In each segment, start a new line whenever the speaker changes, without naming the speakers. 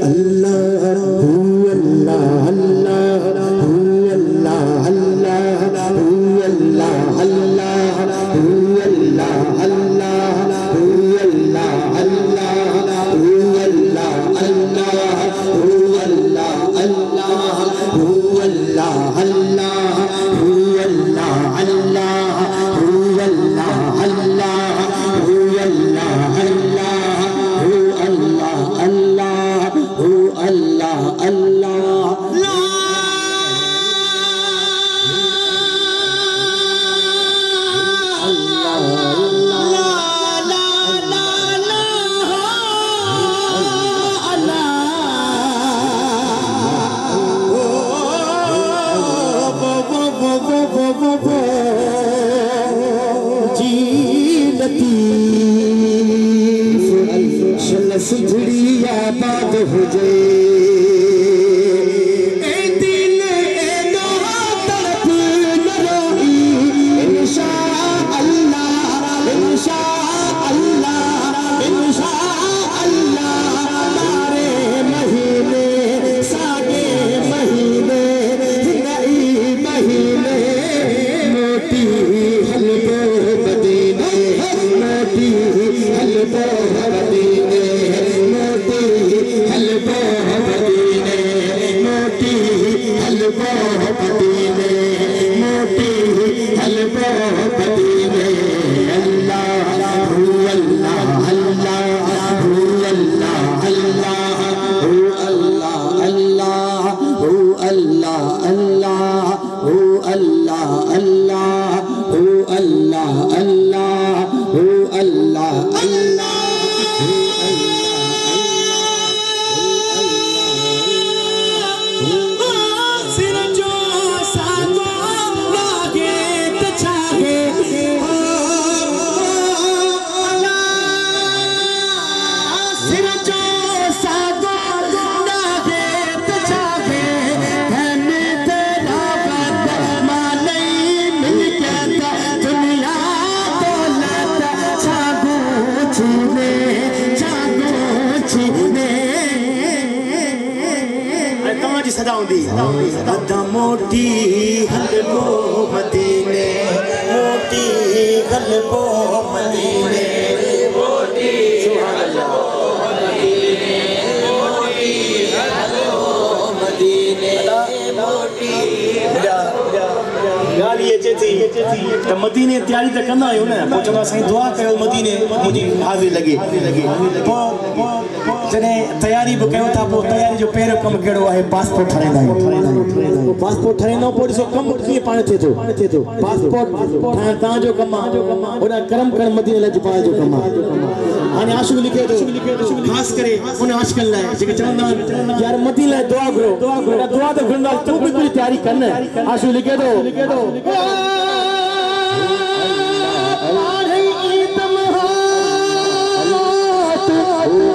Allah خوشي ٿي ڇل سڌڙي يا بعد هجي भले اللہ भलो اللہ भलो अला भोला अला भोला हो अलाह अला अलाह हो अलाह अल
۽ توهان جي سدا هوندي ادا موٽي هلبو مديني. موٽي هلبو مديني. سڀان الله ڳالهه اها اچي ٿي ته مديني تياري ته ڪندا آهيون نه پوءِ چوندا سائين دعا ڪيو مديني منهنجي حاضري لڳي. پوءِ جڏهن تياري به ڪيون ٿا پوءِ تياري جو پهريون ڪم ڪهڙو آهي؟ پاسپورٽ ٺارائيندا آهيون. پاسپورٽ ٺارائيندا پوءِ ڏسو ڪم ڪيئن پاڻ ٿئي ٿو؟ ٿئي ٿو پاسپورٽ ٺاهڻ توهان جو ڪم آهي. هوڏا ڪرم ڪرڻ مديني
لجپال
جو ڪم آهي. هاڻي آشو لکي ٿو خاص ڪري ان آشڪن لاءِ جيڪي چوندا آهن يار مديني لاءِ دعا گهرو. دعا دعا ته گهرندا تون به پوري تياري ڪر نه آشو لکي ٿو لکي ٿو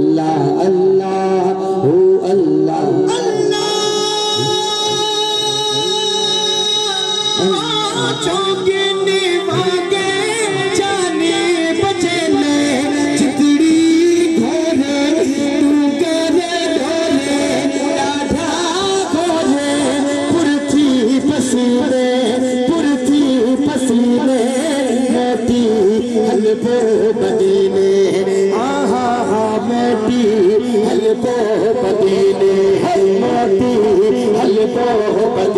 Allah, Allah. Gracias.